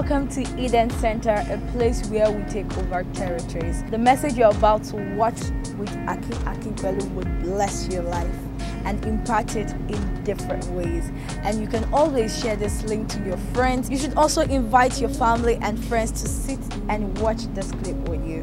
Welcome to Eden Center, a place where we take over territories. The message you're about to watch with Akin Akinpelu would bless your life and impact it in different ways. And you can always share this link to your friends. You should also invite your family and friends to sit and watch this clip with you.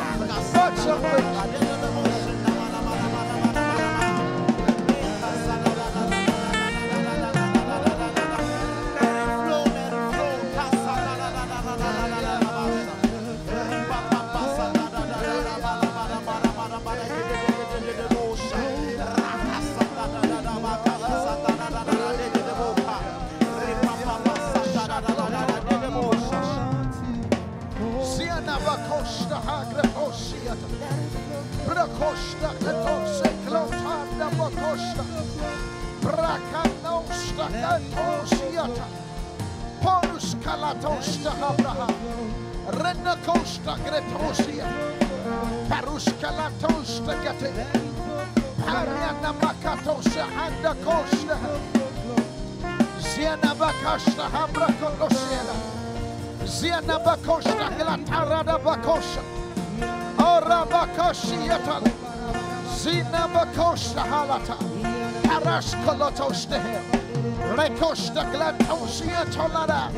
that's something. Siena Katosiata. Porus kalatosta habraha. Renna kosta gretosia. Parus kalatosta gate. Pariana makatosa handa kosta. Siena bakasta hambra kondosiena. Ziana bakosta glatarada bakosha. Ora bakoshi yatal. Zina bakosta halata. Parash kolotoste he. Rekosta glantosia tolada.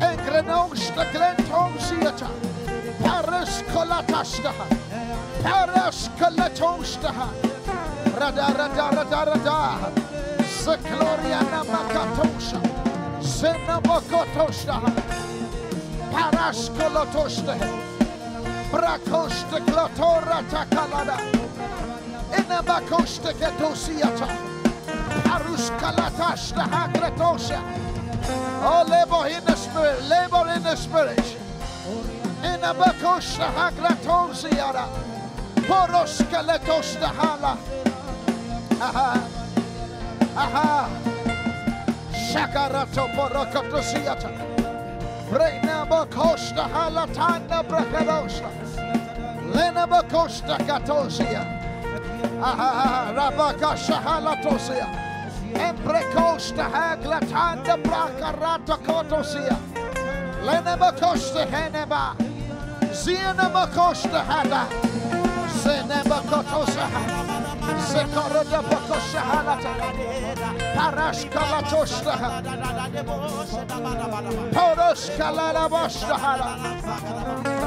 Egrenosta glantosia. Paris kolatasta. Paris kolatosta. Rada rada rada rada. Zekloriana makatosha. Zenabokotosta. Paras kolotosta. Brakosta glotora takalada. Enabakosta getosiata. Oh, labor in the spirit, labor in the spirit. Inabakosha hakretosiada. Poroskaletoshte hala. Aha. Aha. Shakarato porokotosiata. Reina Bacosta Halatanda Bracadosa. Lena Bacosta Catosia. Aha, Rabacasha Halatosia. Embrecosta Haglatanda Bracarata Cotosia. Lena Bacosta Heneba. Ziena Bacosta Hada. Zeneba Cotosa. Zekoroda Bacosa Halata. Parashkalatosta. Poros kalala bostahala.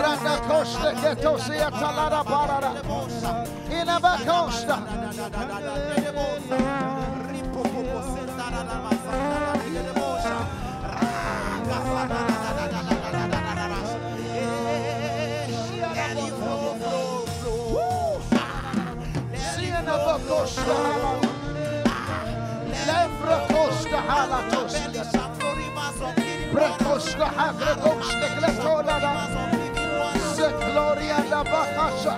Randa kosta ketosia talada parada. Inaba kosta. Siena bakosta Prekoska havre, koksne, gletola, se gloria la baja,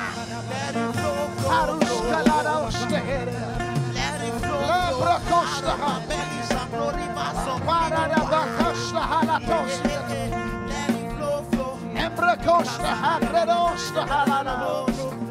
Let it flow. Flow. Flow, flow.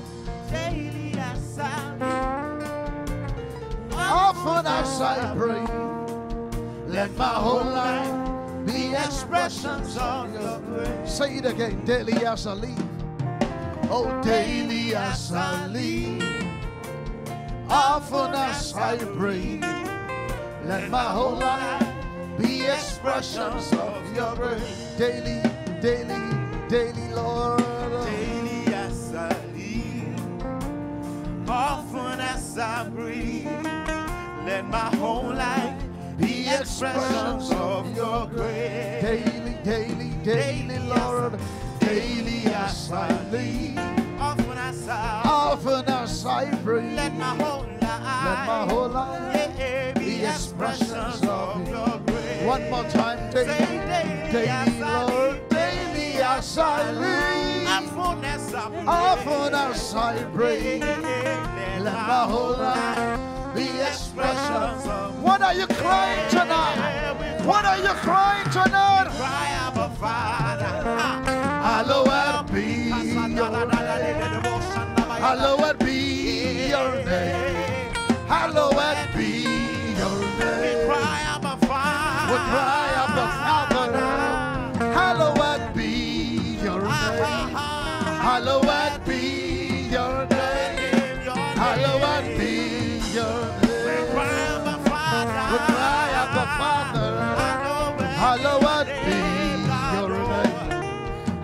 Often as I breathe, let my whole life be expressions of your grace. Say it again, daily as I live. Oh, daily as I live, often as I breathe, let my whole life be expressions of your grace. Daily, daily, daily, Lord. Often as I breathe, let my whole life be expressions of your grace. Daily, daily, daily, Lord. Daily as I live, Often as I often as I breathe, let my whole life, let my whole life be expressions of your grace. One more time, daily, daily, Lord, daily What are you crying tonight? What are you crying tonight? Cry, Abba Father. Hallowed be your name. Hallowed be your name. Hallowed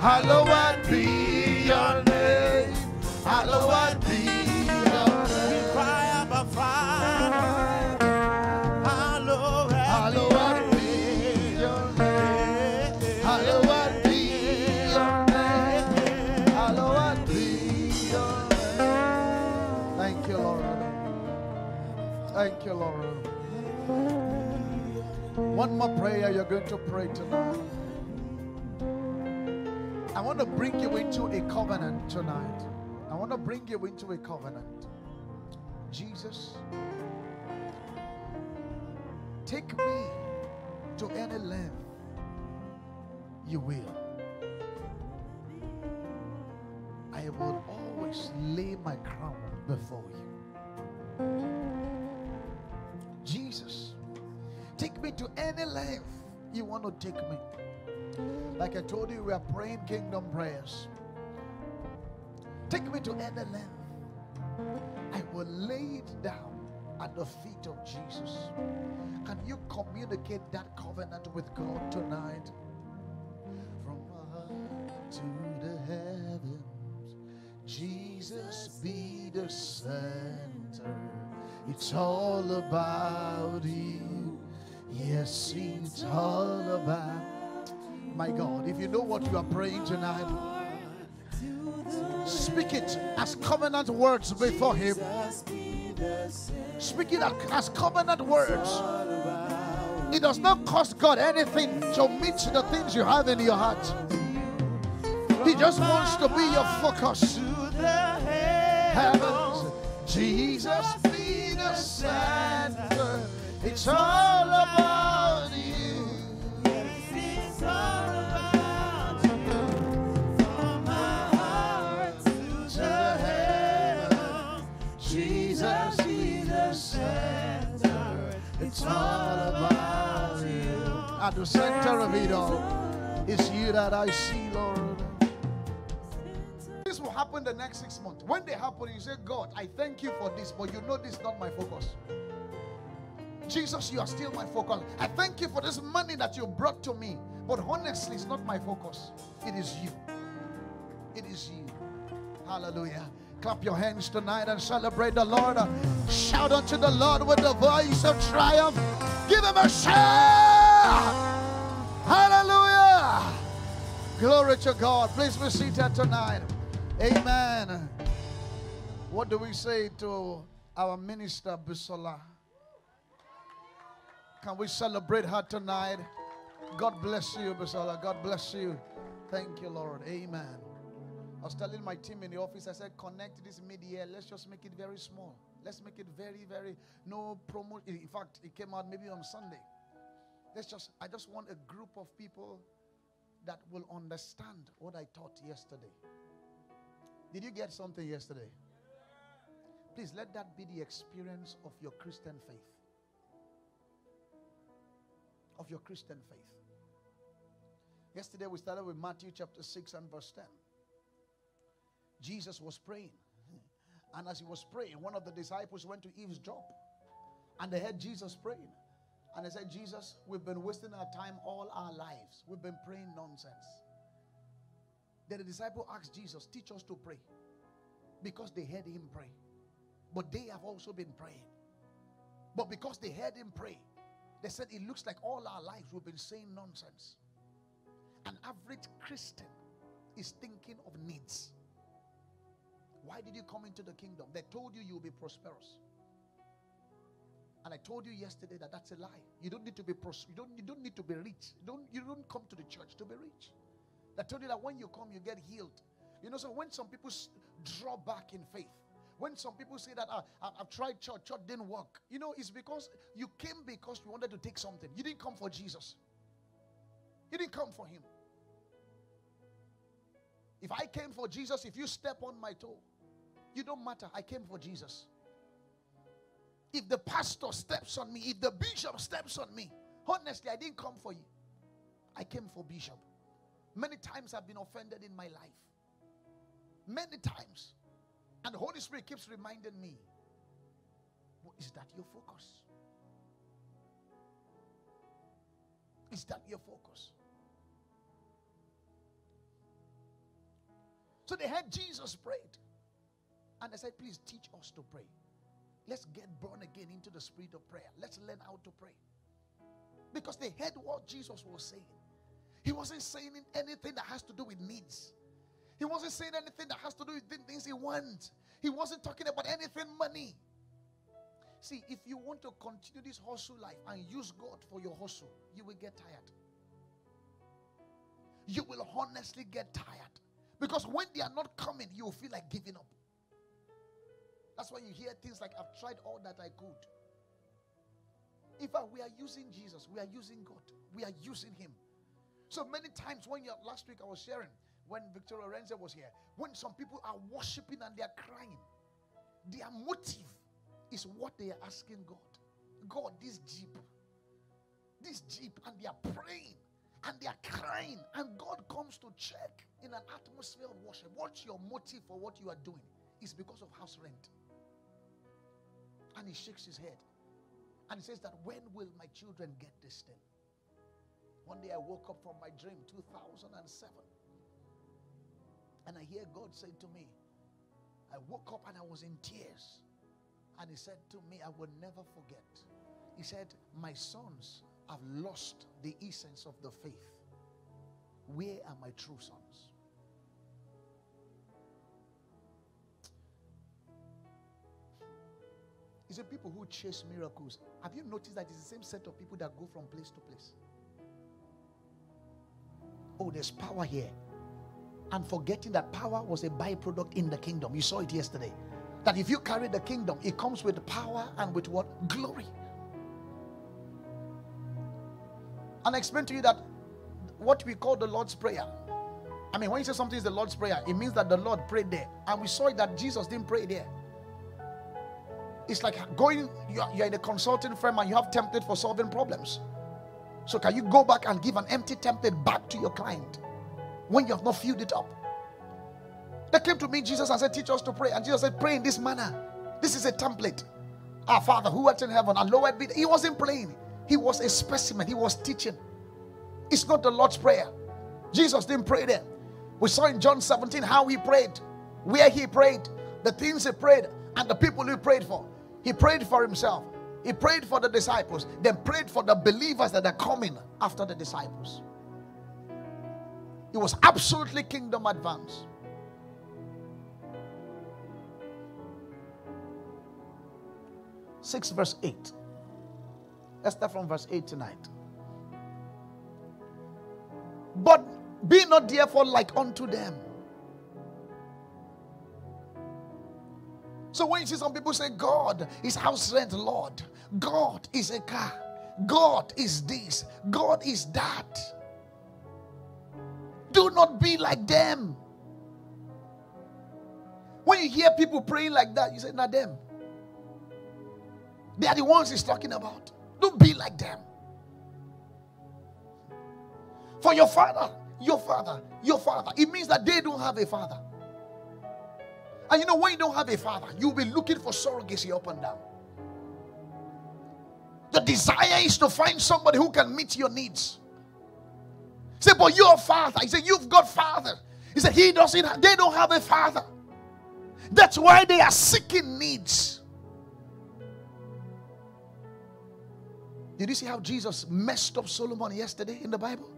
Hallowed be your name. Hallowed be your name. Cry, Father. Hallowed Hallowed be your name. Hallowed be your name. Hallowed be your name. Thank you, Lord. Thank you, Lord. One more prayer you're going to pray tonight. Want to bring you into a covenant tonight. I want to bring you into a covenant. Jesus, take me to any length you will. I will always lay my crown before you. Jesus, take me to any length you want to take me. Like I told you, we are praying kingdom prayers. Take me to any length. I will lay it down at the feet of Jesus. Can you communicate that covenant with God tonight? From earth to the heavens, Jesus be the center. It's all about you. Yes, it's all about my God. If you know what you are praying tonight, speak it as covenant words before Him. Speak it as covenant words. It does not cost God anything to meet the things you have in your heart. He just wants to be your focus. Heavens, Jesus be the center. It's all about At the center of it all. It's you that I see, Lord. This will happen the next six months. When they happen, you say, God, I thank you for this, but you know this is not my focus. Jesus, you are still my focus. I thank you for this money that you brought to me, but honestly, it's not my focus. It is you. It is you. Hallelujah. Clap your hands tonight and celebrate the Lord. Shout unto the Lord with the voice of triumph. Give him a shout. Hallelujah. Glory to God. Please be seated tonight. Amen. What do we say to our minister, Bisola? Can we celebrate her tonight? God bless you, Bisola. God bless you. Thank you, Lord. Amen. I was telling my team in the office, I said, connect this mid-year. Let's just make it very small. Let's make it very, very no promo. In fact, it came out maybe on Sunday. Let's just I just want a group of people that will understand what I taught yesterday. Did you get something yesterday? Please let that be the experience of your Christian faith. Of your Christian faith. Yesterday we started with Matthew chapter 6 and verse 10. Jesus was praying. And as he was praying, one of the disciples went to eavesdrop. And they heard Jesus praying. And they said, Jesus, we've been wasting our time all our lives. We've been praying nonsense. Then the disciple asked Jesus, Teach us to pray. Because they heard him pray. But they have also been praying. But because they heard him pray, they said, It looks like all our lives we've been saying nonsense. An average Christian is thinking of needs. Why did you come into the kingdom? They told you you'll be prosperous. And I told you yesterday that that's a lie. You don't need to be pros- you don't you don't need to be rich. You don't you don't come to the church to be rich. I told you that when you come you get healed. You know so when some people draw back in faith, when some people say that "Ah, I've tried church, church didn't work. You know it's because you came because you wanted to take something. You didn't come for Jesus. You didn't come for him. If I came for Jesus, if you step on my toe, you don't matter. I came for Jesus. If the pastor steps on me, if the bishop steps on me, honestly, I didn't come for you. I came for bishop. Many times I've been offended in my life. Many times. And the Holy Spirit keeps reminding me is that your focus? Is that your focus? So they had Jesus prayed. And they said, please teach us to pray. Let's get born again into the spirit of prayer. Let's learn how to pray. Because they heard what Jesus was saying. He wasn't saying anything that has to do with needs. He wasn't saying anything that has to do with things he wants. He wasn't talking about anything money. See, if you want to continue this hustle life and use God for your hustle, you will get tired. You will honestly get tired. Because when they are not coming, you will feel like giving up. That's why you hear things like, I've tried all that I could. In fact, we are using Jesus, we are using God, we are using Him. So many times when you're last week, I was sharing when Victoria Renze was here, when some people are worshiping and they are crying, their motive is what they are asking God. God, this Jeep, this Jeep, and they are praying and they are crying, and God comes to check in an atmosphere of worship. What's your motive for what you are doing? It's because of house rent. And he shakes his head. And he says that when will my children get this thing? One day I woke up from my dream, 2007. And I hear God say to me, I woke up and I was in tears. And he said to me, I will never forget. He said, My sons have lost the essence of the faith. Where are my true sons? People who chase miracles. Have you noticed that it's the same set of people that go from place to place? Oh, there's power here. And forgetting that power was a byproduct in the kingdom. You saw it yesterday. That if you carry the kingdom, it comes with power and with what? Glory. And I explain to you that what we call the Lord's Prayer. I mean, when you say something is the Lord's Prayer, it means that the Lord prayed there. And we saw that Jesus didn't pray there. It's like going, you're, you're in a consulting firm and you have template for solving problems. So, can you go back and give an empty template back to your client when you have not filled it up? They came to me, Jesus, and said, Teach us to pray. And Jesus said, Pray in this manner. This is a template. Our Father who art in heaven, and lower be. He wasn't praying, he was a specimen, he was teaching. It's not the Lord's Prayer. Jesus didn't pray there. We saw in John 17 how he prayed, where he prayed, the things he prayed, and the people he prayed for. He prayed for himself, he prayed for the disciples, then prayed for the believers that are coming after the disciples. It was absolutely kingdom advance. 6 verse 8. Let's start from verse 8 tonight. But be not therefore like unto them. So when you see some people say, God is house rent, Lord, God is a car, God is this, God is that. Do not be like them. When you hear people praying like that, you say, not them. They are the ones he's talking about. Don't be like them. For your father, your father, your father, it means that they don't have a father. And you know, when you don't have a father, you'll be looking for surrogacy up and down. The desire is to find somebody who can meet your needs. Say, but your father. He said, You've got father. He said, He doesn't, they don't have a father. That's why they are seeking needs. Did you see how Jesus messed up Solomon yesterday in the Bible?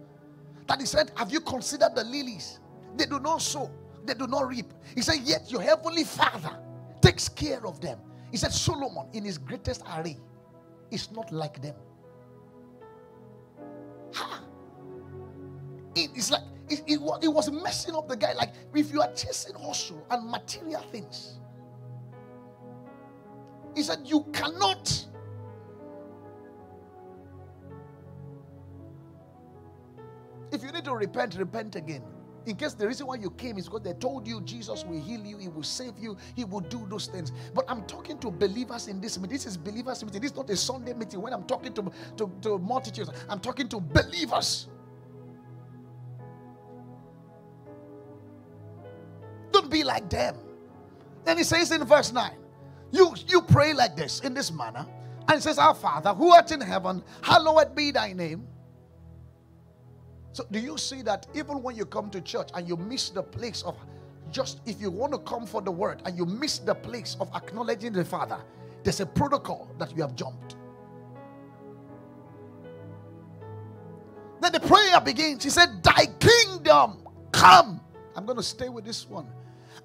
That he said, Have you considered the lilies? They do not sow, they do not reap. He said, Yet your heavenly Father takes care of them. He said, Solomon, in his greatest array, is not like them. Ha! It, it's like it, it, it was messing up the guy. Like if you are chasing hustle and material things, he said, You cannot If you need to repent, repent again. In case the reason why you came is because they told you Jesus will heal you, He will save you, He will do those things. But I'm talking to believers in this meeting. This is believers meeting. This is not a Sunday meeting. When I'm talking to, to, to multitudes, I'm talking to believers. Don't be like them. Then he says in verse 9, you, you pray like this in this manner. And says, Our Father who art in heaven, hallowed be thy name. So, do you see that even when you come to church and you miss the place of just if you want to come for the word and you miss the place of acknowledging the Father, there's a protocol that you have jumped. Then the prayer begins. He said, Thy kingdom come. I'm going to stay with this one.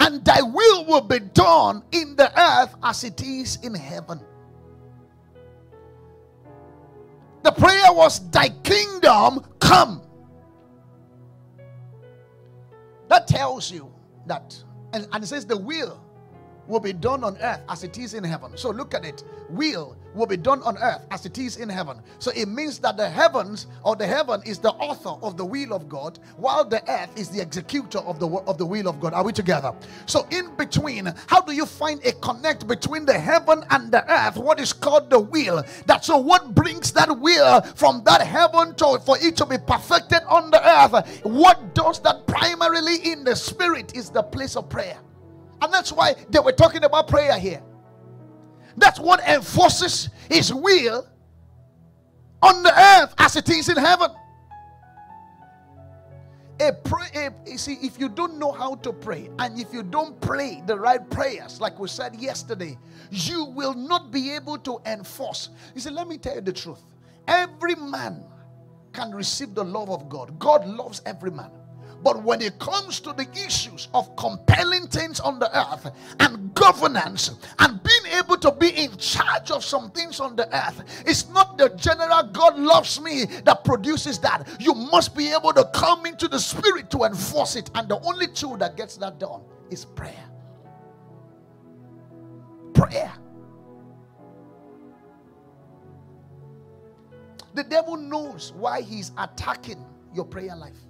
And thy will will be done in the earth as it is in heaven. The prayer was, Thy kingdom come. That tells you that, and, and it says the will will be done on earth as it is in heaven. So look at it. Will will be done on earth as it is in heaven. So it means that the heavens or the heaven is the author of the will of God, while the earth is the executor of the of the will of God. Are we together? So in between, how do you find a connect between the heaven and the earth? What is called the will. That so what brings that will from that heaven to for it to be perfected on the earth? What does that primarily in the spirit is the place of prayer. And that's why they were talking about prayer here. That's what enforces his will on the earth as it is in heaven. A pray, a, you see, if you don't know how to pray and if you don't pray the right prayers, like we said yesterday, you will not be able to enforce. You see, let me tell you the truth. Every man can receive the love of God. God loves every man. But when it comes to the issues of compelling things on the earth and governance and being able to be in charge of some things on the earth, it's not the general God loves me that produces that. You must be able to come into the spirit to enforce it. And the only tool that gets that done is prayer. Prayer. The devil knows why he's attacking your prayer life.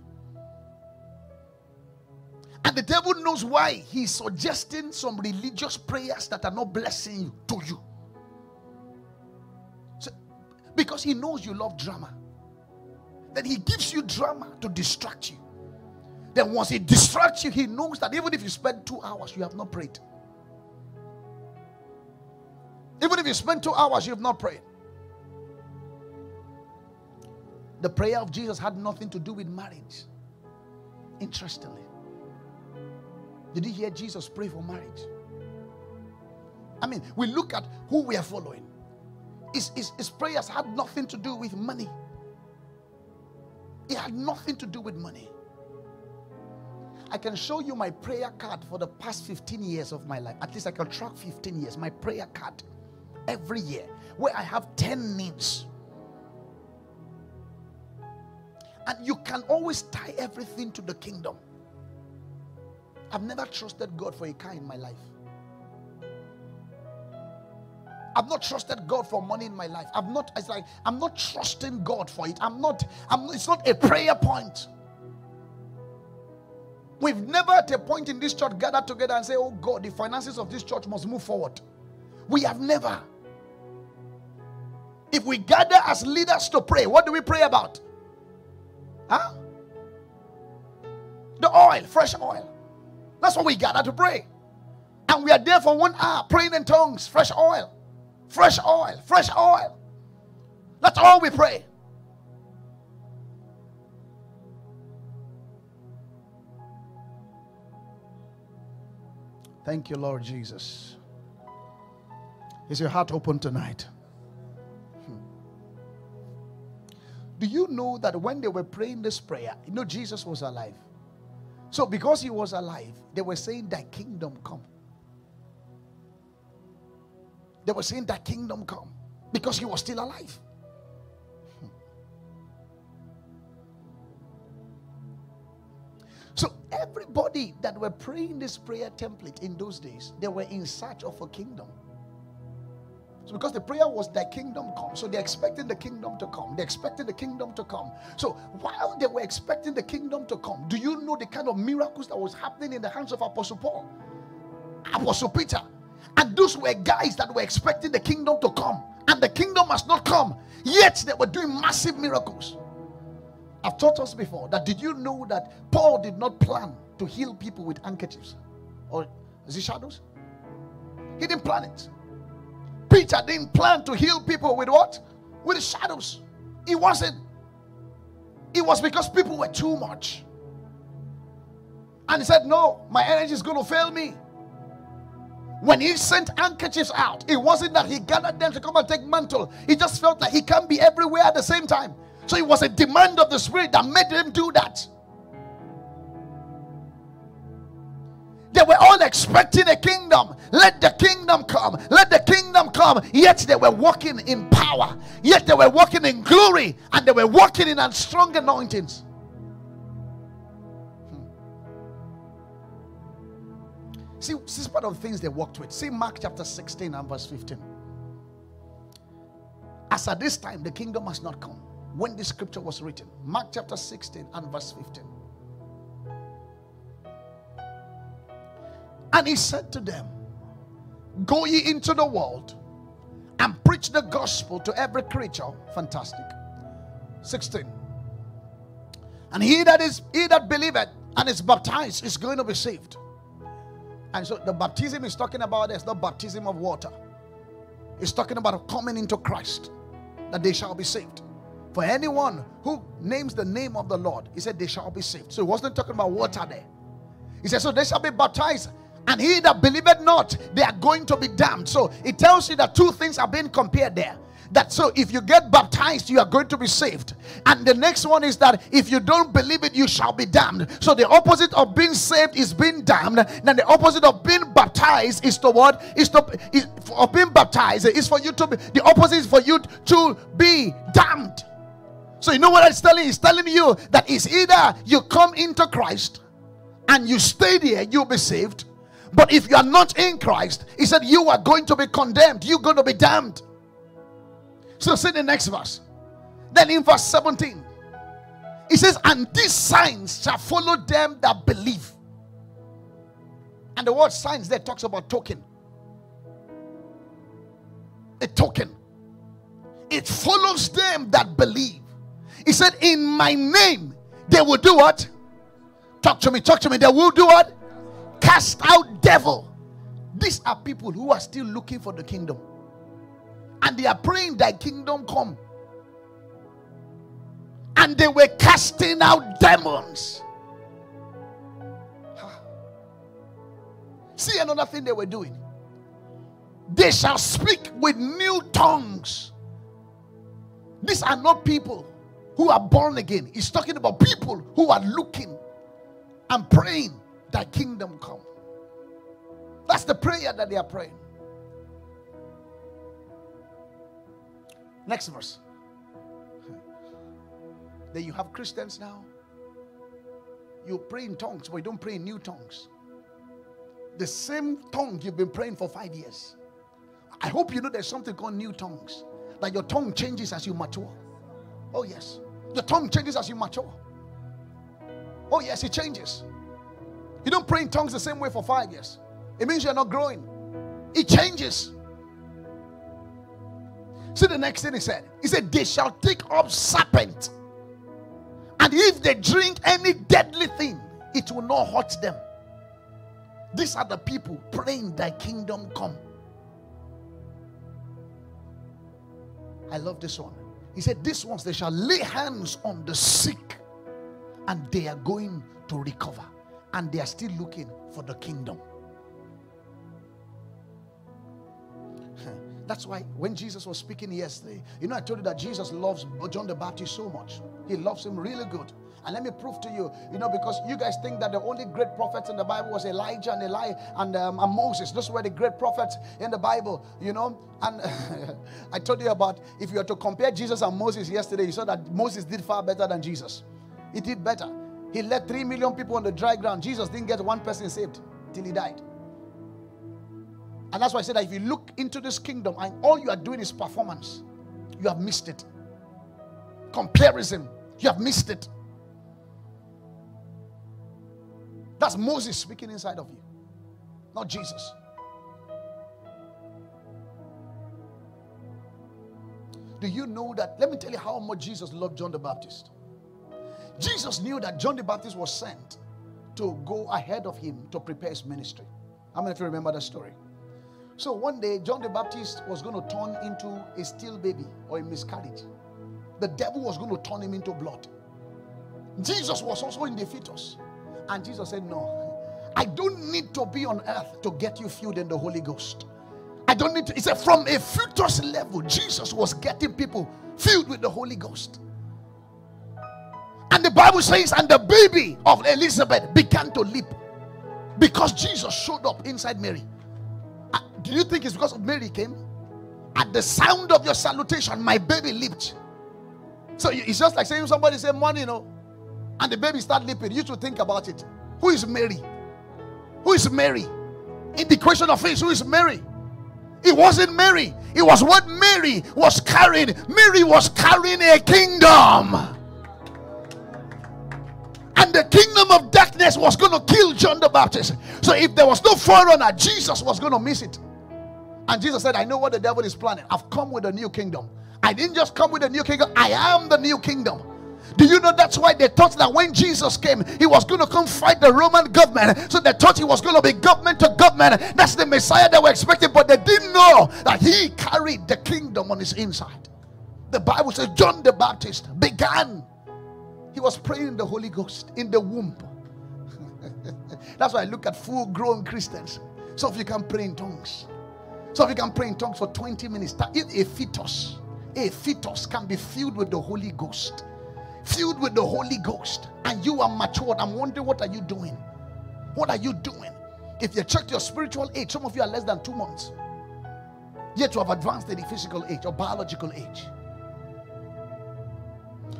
And the devil knows why he's suggesting some religious prayers that are not blessing you to you. So, because he knows you love drama. Then he gives you drama to distract you. Then once he distracts you, he knows that even if you spend two hours, you have not prayed. Even if you spend two hours, you have not prayed. The prayer of Jesus had nothing to do with marriage. Interestingly, did you hear Jesus pray for marriage? I mean, we look at who we are following. His, his, his prayers had nothing to do with money. It had nothing to do with money. I can show you my prayer card for the past 15 years of my life. At least I can track 15 years. My prayer card every year where I have 10 needs. And you can always tie everything to the kingdom. I've never trusted God for a car in my life. I've not trusted God for money in my life. I've not, it's like, I'm not trusting God for it. I'm not, I'm, it's not a prayer point. We've never at a point in this church gathered together and say, Oh God, the finances of this church must move forward. We have never. If we gather as leaders to pray, what do we pray about? Huh? The oil, fresh oil. That's what we gather to pray. And we are there for one hour praying in tongues, fresh oil. Fresh oil, fresh oil. That's all we pray. Thank you, Lord Jesus. Is your heart open tonight? Hmm. Do you know that when they were praying this prayer, you know Jesus was alive? So, because he was alive, they were saying, Thy kingdom come. They were saying that kingdom come because he was still alive. So everybody that were praying this prayer template in those days, they were in search of a kingdom. So because the prayer was that kingdom come, so they're expecting the kingdom to come. They're expecting the kingdom to come. So while they were expecting the kingdom to come, do you know the kind of miracles that was happening in the hands of Apostle Paul, Apostle Peter, and those were guys that were expecting the kingdom to come. And the kingdom has not come. Yet they were doing massive miracles. I've taught us before that did you know that Paul did not plan to heal people with handkerchiefs? Or is it shadows? He didn't plan it. Peter didn't plan to heal people with what? With shadows. It wasn't. It was because people were too much. And he said, No, my energy is going to fail me. When he sent handkerchiefs out, it wasn't that he gathered them to come and take mantle. He just felt like he can't be everywhere at the same time. So it was a demand of the Spirit that made him do that. Were all expecting a kingdom. Let the kingdom come. Let the kingdom come. Yet they were walking in power. Yet they were walking in glory. And they were walking in strong anointings. Hmm. See, this is part of the things they walked with. See Mark chapter 16 and verse 15. As at this time, the kingdom has not come. When this scripture was written, Mark chapter 16 and verse 15. And he said to them, Go ye into the world and preach the gospel to every creature. Fantastic. 16. And he that is he that believeth and is baptized is going to be saved. And so the baptism is talking about is the baptism of water. It's talking about coming into Christ, that they shall be saved. For anyone who names the name of the Lord, he said they shall be saved. So he wasn't talking about water there. He said, So they shall be baptized, and he that believeth not, they are going to be damned. So it tells you that two things are being compared there. That so if you get baptized you are going to be saved. And the next one is that if you don't believe it you shall be damned. So the opposite of being saved is being damned. Then the opposite of being baptized is to what? Is to is of being baptized. Is for you to be the opposite is for you to be damned. So you know what it's telling? It's telling you that it's either you come into christ and you stay there you'll be saved but if you are not in christ he said you are going to be condemned you're going to be damned so see the next verse. Then in verse 17, he says, And these signs shall follow them that believe. And the word signs there talks about token. A token. It follows them that believe. He said, In my name, they will do what? Talk to me, talk to me. They will do what? Cast out devil. These are people who are still looking for the kingdom. And they are praying, Thy kingdom come. And they were casting out demons. See another thing they were doing. They shall speak with new tongues. These are not people who are born again. He's talking about people who are looking and praying that kingdom come. That's the prayer that they are praying. Next verse. Then you have Christians now. You pray in tongues, but you don't pray in new tongues. The same tongue you've been praying for five years. I hope you know there's something called new tongues. That your tongue changes as you mature. Oh, yes. Your tongue changes as you mature. Oh, yes, it changes. You don't pray in tongues the same way for five years. It means you're not growing. It changes. See the next thing he said. He said, They shall take up serpent. And if they drink any deadly thing, it will not hurt them. These are the people praying, Thy kingdom come. I love this one. He said, These ones they shall lay hands on the sick and they are going to recover. And they are still looking for the kingdom. That's why when Jesus was speaking yesterday, you know, I told you that Jesus loves John the Baptist so much. He loves him really good. And let me prove to you, you know, because you guys think that the only great prophets in the Bible was Elijah and Eli and, um, and Moses. Those were the great prophets in the Bible, you know. And I told you about if you were to compare Jesus and Moses yesterday, you saw that Moses did far better than Jesus. He did better. He led three million people on the dry ground. Jesus didn't get one person saved till he died. And that's why I said that if you look into this kingdom and all you are doing is performance, you have missed it. Comparison, you have missed it. That's Moses speaking inside of you, not Jesus. Do you know that? Let me tell you how much Jesus loved John the Baptist. Jesus knew that John the Baptist was sent to go ahead of him to prepare his ministry. How many of you remember that story? So one day, John the Baptist was going to turn into a still baby or a miscarriage. The devil was going to turn him into blood. Jesus was also in the fetus. And Jesus said, No, I don't need to be on earth to get you filled in the Holy Ghost. I don't need to. He said, From a fetus level, Jesus was getting people filled with the Holy Ghost. And the Bible says, And the baby of Elizabeth began to leap because Jesus showed up inside Mary. Uh, do you think it's because of Mary came? At the sound of your salutation, my baby leaped. So it's just like saying somebody say money, you know, and the baby start leaping, you should think about it. Who is Mary? Who is Mary? In the question of faith, who is Mary? It wasn't Mary. It was what Mary was carrying. Mary was carrying a kingdom. And the kingdom of darkness was going to kill John the Baptist. So if there was no forerunner, Jesus was going to miss it. And Jesus said, I know what the devil is planning. I've come with a new kingdom. I didn't just come with a new kingdom, I am the new kingdom. Do you know that's why they thought that when Jesus came, he was going to come fight the Roman government? So they thought he was going to be government to government. That's the Messiah they were expecting, but they didn't know that he carried the kingdom on his inside. The Bible says John the Baptist began, he was praying in the Holy Ghost in the womb. that's why I look at full grown Christians. So if you can pray in tongues, so if you can pray in tongues for 20 minutes, if a fetus, a fetus can be filled with the Holy Ghost filled with the Holy Ghost, and you are matured, I'm wondering what are you doing? What are you doing? If you check your spiritual age, some of you are less than two months. Yet you have advanced in the physical age or biological age.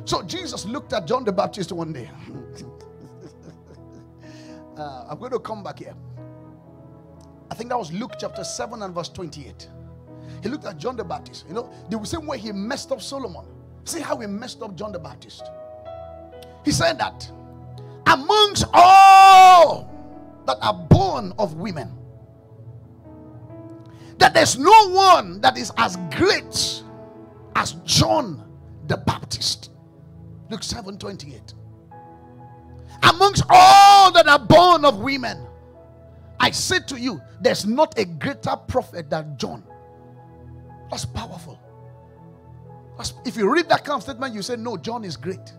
So Jesus looked at John the Baptist one day. uh, I'm going to come back here. I think that was Luke chapter 7 and verse 28. He looked at John the Baptist. You know, the same way he messed up Solomon. See how he messed up John the Baptist. He said that amongst all that are born of women, that there's no one that is as great as John the Baptist. Luke 7 28. Amongst all that are born of women, I say to you, there's not a greater prophet than John. That's powerful. That's, if you read that kind of statement, you say, No, John is great.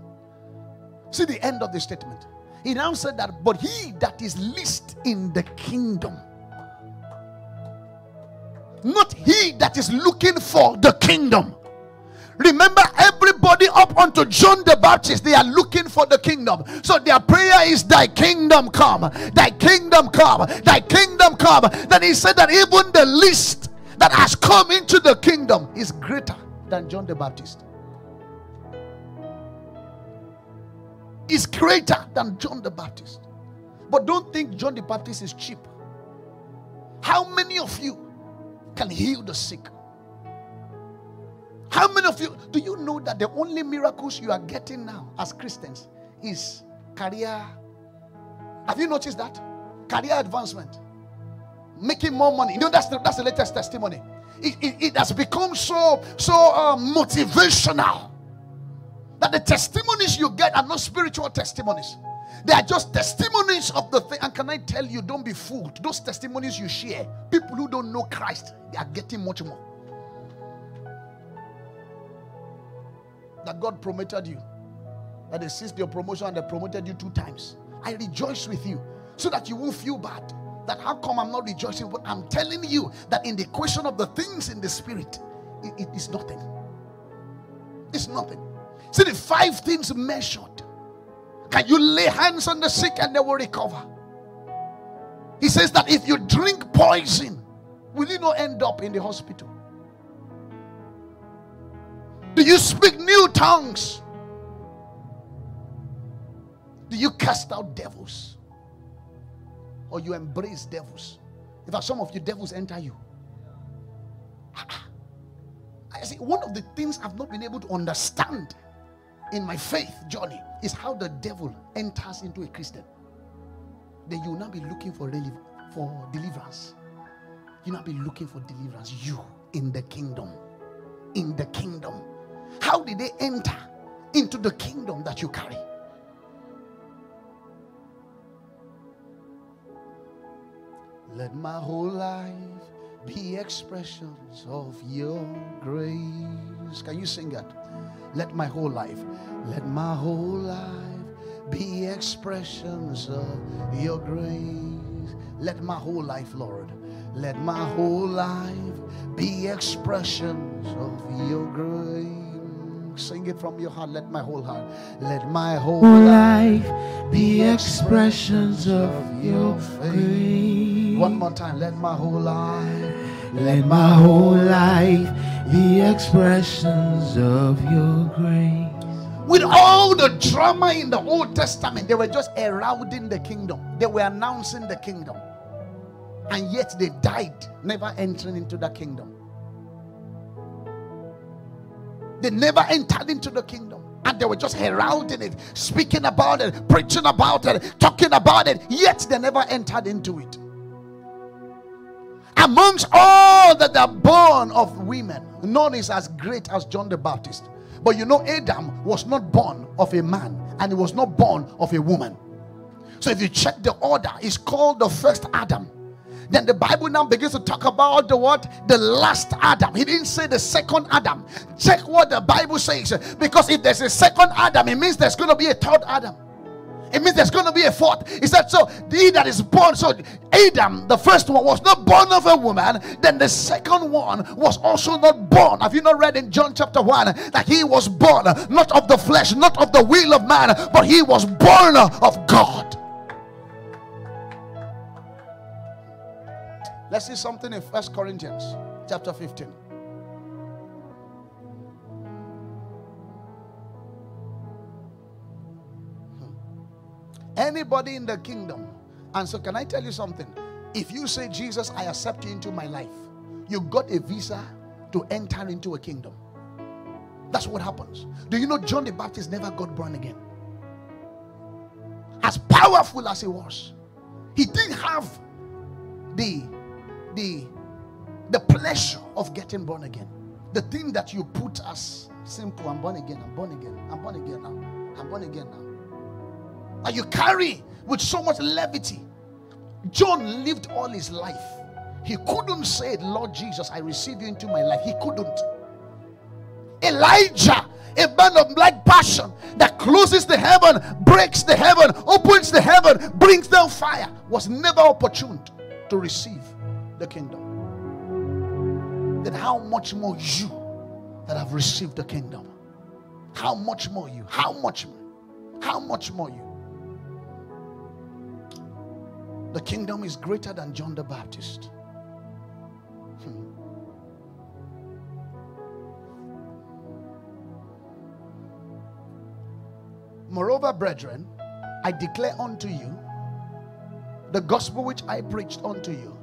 See the end of the statement. He now said that, but he that is least in the kingdom, not he that is looking for the kingdom. Remember, everybody up unto John the Baptist, they are looking for the kingdom. So their prayer is, Thy kingdom come, Thy kingdom come, Thy kingdom come. Then he said that even the least that has come into the kingdom is greater than John the Baptist. Is greater than John the Baptist. But don't think John the Baptist is cheap. How many of you can heal the sick? How many of you do you know that the only miracles you are getting now as Christians is career? Have you noticed that? Career advancement, making more money. You know, that's the, that's the latest testimony. It, it, it has become so so uh, motivational that the testimonies you get are not spiritual testimonies. They are just testimonies of the thing. And can I tell you, don't be fooled. Those testimonies you share, people who don't know Christ, they are getting much more. That God promoted you. That they seized your promotion and they promoted you two times. I rejoice with you so that you won't feel bad. That how come I'm not rejoicing? But I'm telling you that in the question of the things in the spirit, it, it is nothing. It's nothing. See the five things measured. Can you lay hands on the sick and they will recover? He says that if you drink poison, will you not end up in the hospital? Do you speak new tongues? Do you cast out devils? Or you embrace devils? In fact, some of you devils enter you. I see one of the things I've not been able to understand in my faith journey is how the devil enters into a Christian. Then you will not be looking for for deliverance. You will not be looking for deliverance. You in the kingdom. In the kingdom. How did they enter into the kingdom that you carry? Let my whole life be expressions of your grace. Can you sing that? Let my whole life, let my whole life be expressions of your grace. Let my whole life, Lord, let my whole life be expressions of your grace. Sing it from your heart. Let my whole heart, let my whole life be expressions of your faith. One more time. Let my whole life, let my whole life be expressions of your grace. With all the drama in the Old Testament, they were just heralding the kingdom, they were announcing the kingdom, and yet they died, never entering into the kingdom. They never entered into the kingdom. And they were just heralding it, speaking about it, preaching about it, talking about it, yet they never entered into it. Amongst all that are born of women, none is as great as John the Baptist. But you know, Adam was not born of a man and he was not born of a woman. So if you check the order, it's called the first Adam. Then the Bible now begins to talk about the what? The last Adam. He didn't say the second Adam. Check what the Bible says. Because if there's a second Adam, it means there's going to be a third Adam. It means there's going to be a fourth. He said, So he that is born, so Adam, the first one, was not born of a woman, then the second one was also not born. Have you not read in John chapter 1 that he was born not of the flesh, not of the will of man, but he was born of God? Let's see something in First Corinthians chapter 15. Hmm. Anybody in the kingdom. And so, can I tell you something? If you say, Jesus, I accept you into my life, you got a visa to enter into a kingdom. That's what happens. Do you know John the Baptist never got born again? As powerful as he was, he didn't have the the the pleasure of getting born again. The thing that you put as simple, I'm born again, I'm born again, I'm born again now. I'm born again now. And you carry with so much levity. John lived all his life. He couldn't say, Lord Jesus, I receive you into my life. He couldn't. Elijah, a man of like passion that closes the heaven, breaks the heaven, opens the heaven, brings down fire, was never opportune to receive the kingdom. Then how much more you that have received the kingdom? How much more you? How much more? How much more you? The kingdom is greater than John the Baptist. Hmm. Moreover, brethren, I declare unto you the gospel which I preached unto you,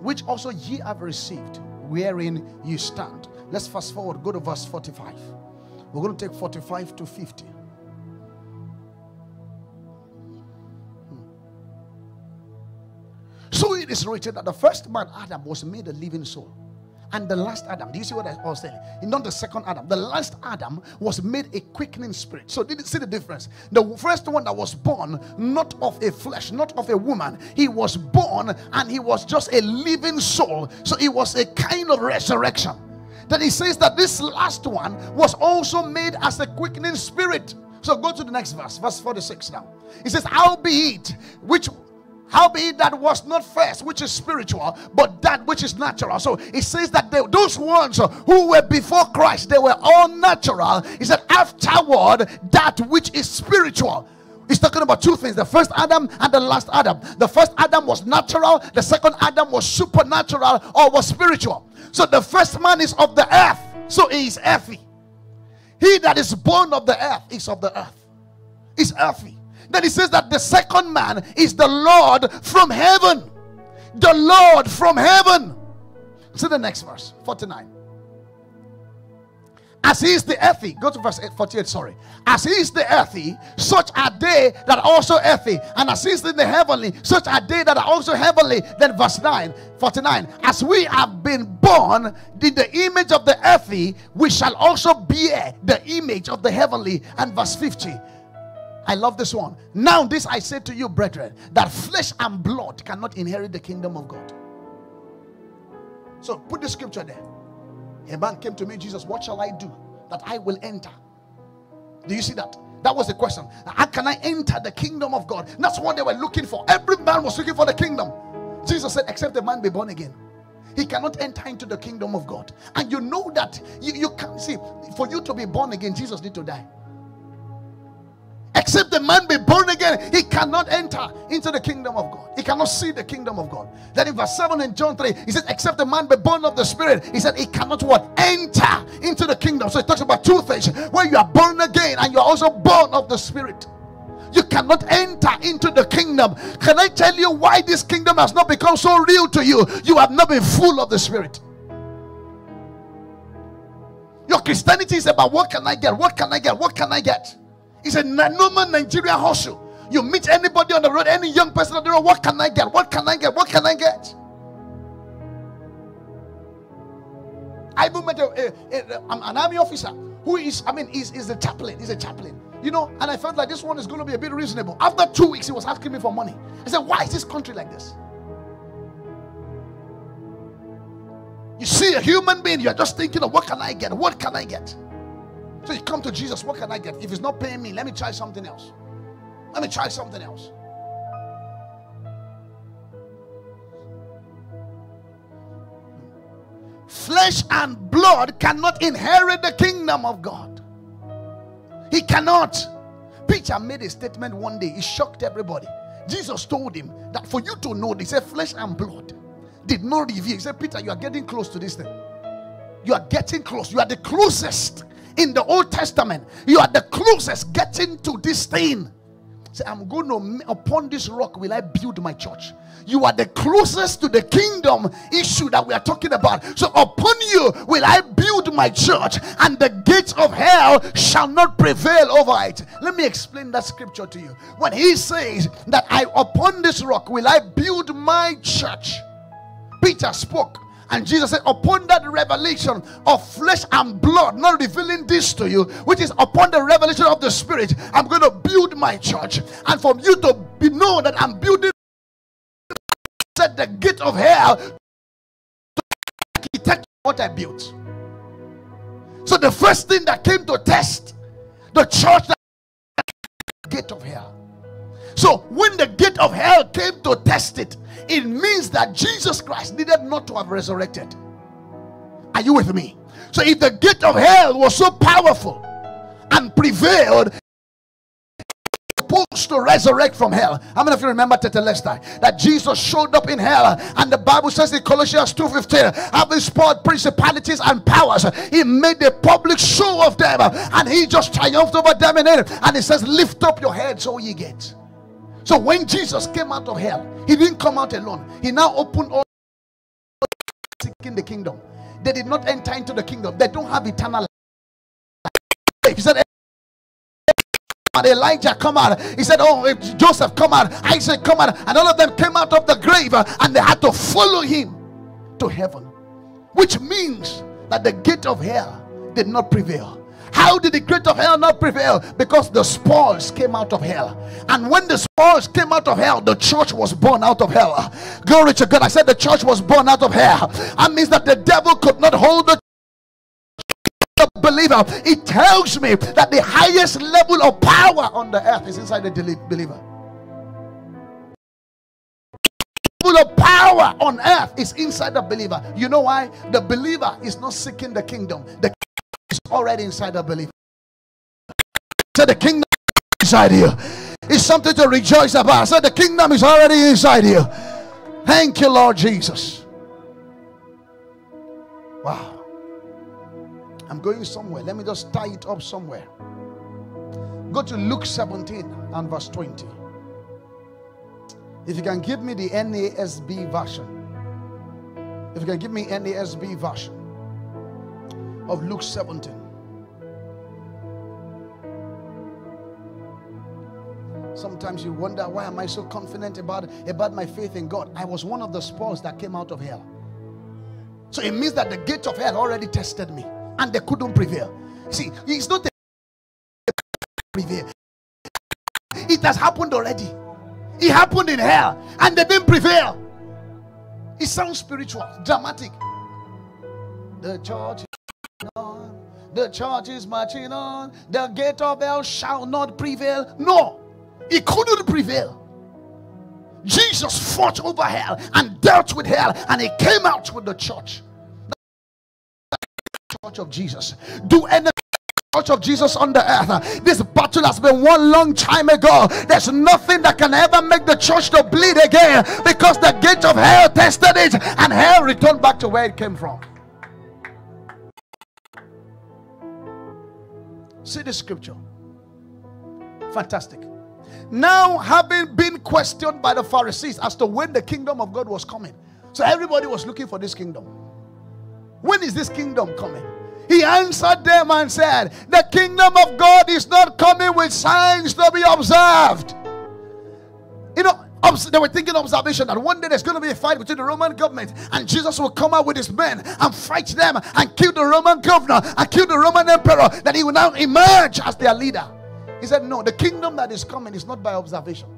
which also ye have received, wherein you stand. Let's fast forward, go to verse 45. We're going to take 45 to 50. Hmm. So it is written that the first man, Adam, was made a living soul and the last Adam. Do you see what I was saying? Not the second Adam. The last Adam was made a quickening spirit. So did you see the difference? The first one that was born, not of a flesh, not of a woman. He was born and he was just a living soul. So it was a kind of resurrection. Then he says that this last one was also made as a quickening spirit. So go to the next verse, verse 46 now. He says, Howbeit, which Howbeit that was not first, which is spiritual, but that which is natural. So it says that they, those ones who were before Christ, they were all natural. He said, afterward, that which is spiritual. He's talking about two things the first Adam and the last Adam. The first Adam was natural, the second Adam was supernatural or was spiritual. So the first man is of the earth, so he is earthy. He that is born of the earth is of the earth, is earthy. Then he says that the second man is the Lord from heaven. The Lord from heaven. See the next verse, 49. As he is the earthy, go to verse 48, sorry. As he is the earthy, such are they that are also earthy. And as he is in the heavenly, such are they that are also heavenly. Then verse 9, 49. As we have been born in the image of the earthy, we shall also bear the image of the heavenly. And verse 50. I love this one. Now, this I say to you, brethren, that flesh and blood cannot inherit the kingdom of God. So put the scripture there. A man came to me, Jesus, what shall I do that I will enter? Do you see that? That was the question. How can I enter the kingdom of God? That's what they were looking for. Every man was looking for the kingdom. Jesus said, except the man be born again. He cannot enter into the kingdom of God. And you know that you, you can't see for you to be born again, Jesus need to die. Except the man be born again, he cannot enter into the kingdom of God. He cannot see the kingdom of God. Then in verse 7 in John 3, he says, Except the man be born of the Spirit, he said, He cannot what? Enter into the kingdom. So he talks about two things where you are born again and you are also born of the Spirit. You cannot enter into the kingdom. Can I tell you why this kingdom has not become so real to you? You have not been full of the Spirit. Your Christianity is about what can I get? What can I get? What can I get? It's a normal Nigeria hustle. You meet anybody on the road, any young person on the road, what can I get? What can I get? What can I get? I even met a, a, a, an army officer who is, I mean, is, is a chaplain. He's a chaplain. You know, and I felt like this one is going to be a bit reasonable. After two weeks, he was asking me for money. I said, Why is this country like this? You see a human being, you're just thinking of what can I get? What can I get? So you come to Jesus, what can I get? If he's not paying me, let me try something else. Let me try something else. Flesh and blood cannot inherit the kingdom of God. He cannot. Peter made a statement one day, he shocked everybody. Jesus told him that for you to know, he said, flesh and blood did not reveal. He said, Peter, you are getting close to this thing. You are getting close. You are the closest in the Old Testament. You are the closest getting to this thing. Say, I'm going to, upon this rock will I build my church. You are the closest to the kingdom issue that we are talking about. So upon you will I build my church, and the gates of hell shall not prevail over it. Let me explain that scripture to you. When he says that I upon this rock will I build my church, Peter spoke And Jesus said, Upon that revelation of flesh and blood, not revealing this to you, which is upon the revelation of the Spirit, I'm going to build my church. And for you to be known that I'm building set the gate of hell to architect what I built. So the first thing that came to test the church that gate of hell. So when the gate of hell came to test it, it means that Jesus Christ needed not to have resurrected. Are you with me? So if the gate of hell was so powerful and prevailed, supposed to resurrect from hell. How many of you remember Tetelestai? That Jesus showed up in hell, and the Bible says in Colossians 2:15, having spoiled principalities and powers, he made a public show of them, and he just triumphed over them in it. And he says, Lift up your heads, so ye get. So when Jesus came out of hell, he didn't come out alone. He now opened all seeking the kingdom. They did not enter into the kingdom. They don't have eternal life. He said, Elijah come out. He said, Oh, Joseph come out. Isaac come out. And all of them came out of the grave uh, and they had to follow him to heaven. Which means that the gate of hell did not prevail. How did the gate of hell not prevail? Because the spoils came out of hell. And when the spoils came out of hell, the church was born out of hell. Glory to God. I said the church was born out of hell. That means that the devil could not hold the believer. It tells me that the highest level of power on the earth is inside the believer. Level of power on earth is inside the believer. You know why? The believer is not seeking the kingdom. The is already inside the believer. So the kingdom inside you. It's something to rejoice about. So the kingdom is already inside you. Thank you, Lord Jesus. Wow. I'm going somewhere. Let me just tie it up somewhere. Go to Luke 17 and verse 20. If you can give me the NASB version. If you can give me NASB version of Luke 17. Sometimes you wonder why am I so confident about about my faith in God? I was one of the spoils that came out of hell. So it means that the gate of hell already tested me and they couldn't prevail. See, it's not a prevail. It has happened already. It happened in hell and they didn't prevail. It sounds spiritual, dramatic. The church on, the church is marching on, the gate of hell shall not prevail. No, it couldn't prevail. Jesus fought over hell and dealt with hell, and he came out with the church The church of Jesus. Do any church of Jesus on the earth. This battle has been won long time ago. There's nothing that can ever make the church to bleed again because the gate of hell tested it and hell returned back to where it came from. See the scripture. Fantastic. Now, having been questioned by the Pharisees as to when the kingdom of God was coming, so everybody was looking for this kingdom. When is this kingdom coming? He answered them and said, The kingdom of God is not coming with signs to be observed. You know, they were thinking observation that one day there's going to be a fight between the Roman government and Jesus will come out with his men and fight them and kill the Roman governor and kill the Roman emperor, that he will now emerge as their leader. He said, No, the kingdom that is coming is not by observation.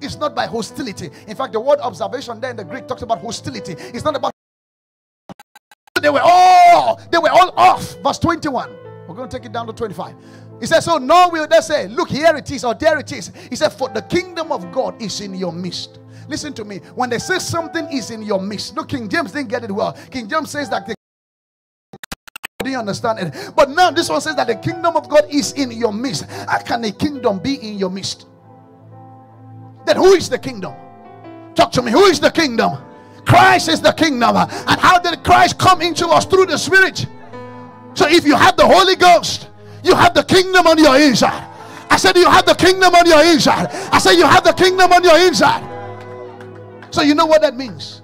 It's not by hostility. In fact, the word observation there in the Greek talks about hostility. It's not about they were all they were all off. Verse 21. We're going to take it down to 25. He said, So nor will they say, Look, here it is, or there it is. He said, For the kingdom of God is in your midst. Listen to me. When they say something is in your midst, look, King James didn't get it well. King James says that the didn't understand it. But now this one says that the kingdom of God is in your midst. How can a kingdom be in your midst? Then who is the kingdom? Talk to me. Who is the kingdom? Christ is the kingdom. And how did Christ come into us? Through the Spirit. So if you have the Holy Ghost, you have the kingdom on your inside. I said, You have the kingdom on your inside. I said, You have the kingdom on your inside. So you know what that means.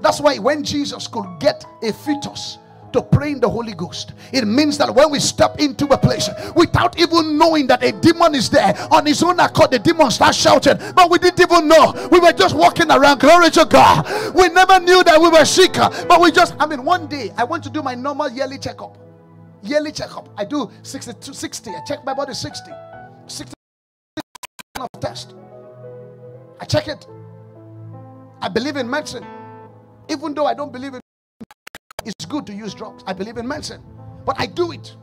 That's why when Jesus could get a fetus to pray in the Holy Ghost. It means that when we step into a place without even knowing that a demon is there, on his own accord, the demon starts shouting, but we didn't even know. We were just walking around. Glory to God. We never knew that we were sick, but we just, I mean, one day I went to do my normal yearly checkup. Yearly checkup. I do 60 60. I check my body 60. 60 of test. I check it. I believe in medicine. Even though I don't believe in it's good to use drugs. I believe in medicine, but I do it.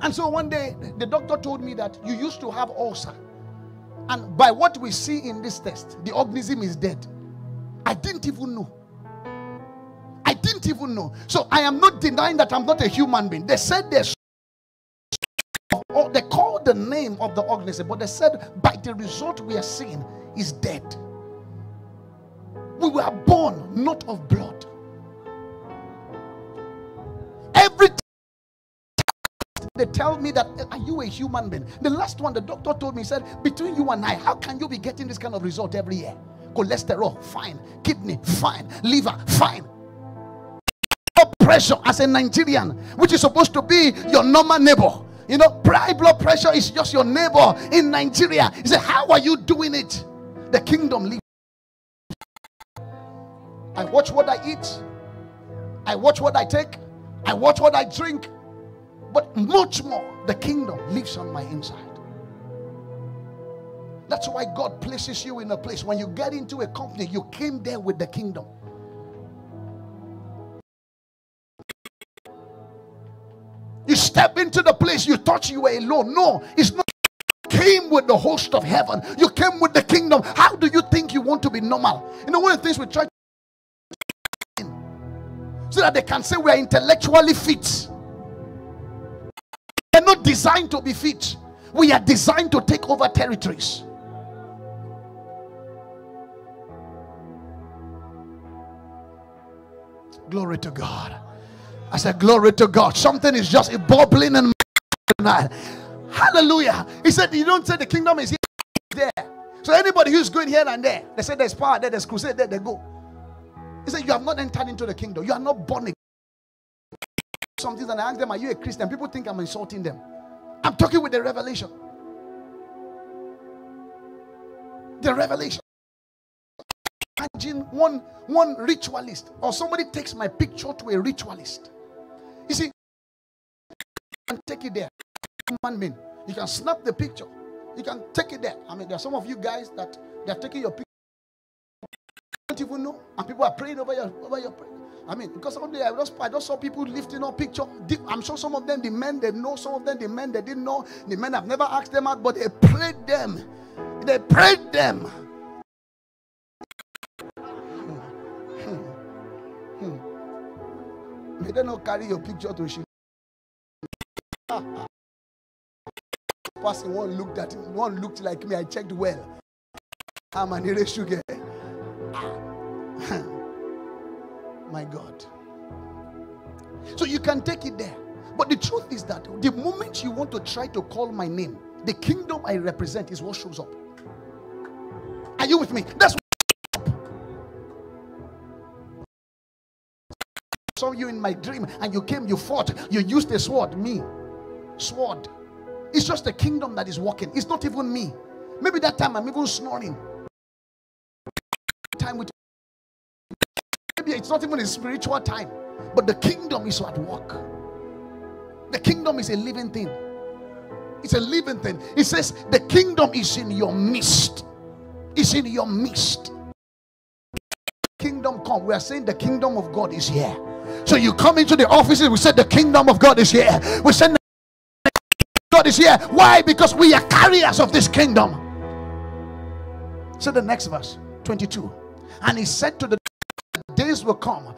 And so one day, the doctor told me that you used to have ulcer. And by what we see in this test, the organism is dead. I didn't even know. Didn't even know. So I am not denying that I'm not a human being. They said there's they called the name of the organism, but they said by the result we are seeing is dead. We were born not of blood. Every they tell me that are you a human being? The last one the doctor told me said, between you and I, how can you be getting this kind of result every year? Cholesterol, fine. Kidney, fine. Liver, fine. Pressure as a Nigerian, which is supposed to be your normal neighbor. You know, high blood pressure is just your neighbor in Nigeria. He said, How are you doing it? The kingdom lives. I watch what I eat, I watch what I take, I watch what I drink, but much more, the kingdom lives on my inside. That's why God places you in a place. When you get into a company, you came there with the kingdom. Into the place, you thought you were alone. No, it's not came with the host of heaven. You came with the kingdom. How do you think you want to be normal? You know, one of the things we try to so that they can say we are intellectually fit. We're not designed to be fit. We are designed to take over territories. Glory to God. I said, Glory to God. Something is just a bubbling in my tonight. Hallelujah. He said, You don't say the kingdom is here, there. So anybody who's going here and there, they say there's power there, there's crusade there, they go. He said, You have not entered into the kingdom. You are not born again. Something and I ask them, Are you a Christian? People think I'm insulting them. I'm talking with the revelation. The revelation. Imagine one, one ritualist or somebody takes my picture to a ritualist. You see, and take it there. Being. You can snap the picture. You can take it there. I mean, there are some of you guys that they're taking your picture. don't even know. And people are praying over your over your prayer. I mean, because someday I just I just saw people lifting up picture. I'm sure some of them the men they know, some of them the men they didn't know. The men have never asked them out, but they prayed them. They prayed them. May they not carry your picture to ship. Passing one looked at one looked like me. I checked well. I'm an sugar. My God. So you can take it there. But the truth is that the moment you want to try to call my name, the kingdom I represent is what shows up. Are you with me? That's saw you in my dream and you came, you fought, you used a sword. Me. Sword. It's just the kingdom that is working. It's not even me. Maybe that time I'm even snoring. Time with maybe it's not even a spiritual time, but the kingdom is at work. The kingdom is a living thing. It's a living thing. It says the kingdom is in your midst. It's in your midst. Kingdom come. We are saying the kingdom of God is here. So you come into the offices, we said the kingdom of God is here. We said God is here. Why? Because we are carriers of this kingdom. So the next verse, 22. And he said to the days will come.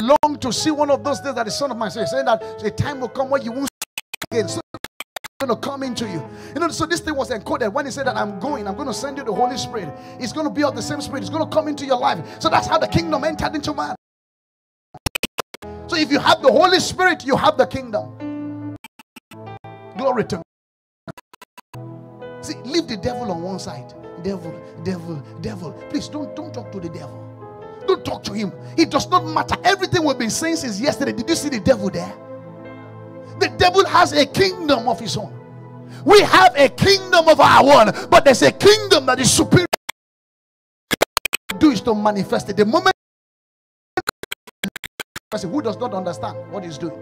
Long to see one of those days that the Son of Man said, saying that the time will come where you won't again. So going to come into you. You know, so this thing was encoded when he said that I'm going, I'm going to send you the Holy Spirit. It's going to be of the same Spirit, it's going to come into your life. So that's how the kingdom entered into man. So if you have the Holy Spirit, you have the kingdom. Glory to God. See, leave the devil on one side. Devil, devil, devil. Please don't, don't talk to the devil. Don't talk to him. It does not matter. Everything we've been saying since yesterday. Did you see the devil there? The devil has a kingdom of his own. We have a kingdom of our own, but there's a kingdom that is superior. Do is to manifest it. The moment person who does not understand what he's doing,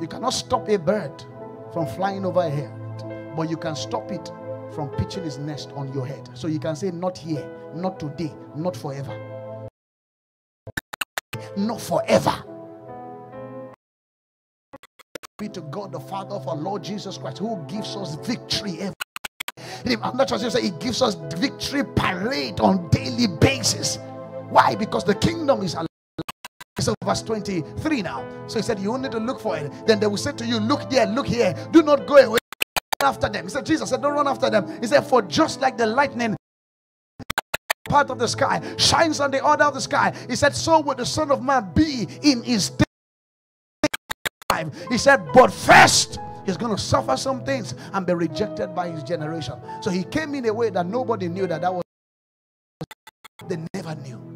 you cannot stop a bird from flying over a head, but you can stop it from pitching its nest on your head. So you can say, Not here, not today, not forever. Not forever. Be to God the Father of our Lord Jesus Christ, who gives us victory every Another translation says He gives us victory parade on daily basis. Why? Because the kingdom is alive. So verse 23 now. So he said, You need to look for it. Then they will say to you, Look there, look here. Do not go away after them. He said, Jesus said, Don't run after them. He said, For just like the lightning part of the sky shines on the order of the sky, he said, So would the Son of Man be in his time. He said, But first, he's going to suffer some things and be rejected by his generation. So he came in a way that nobody knew that that was, they never knew.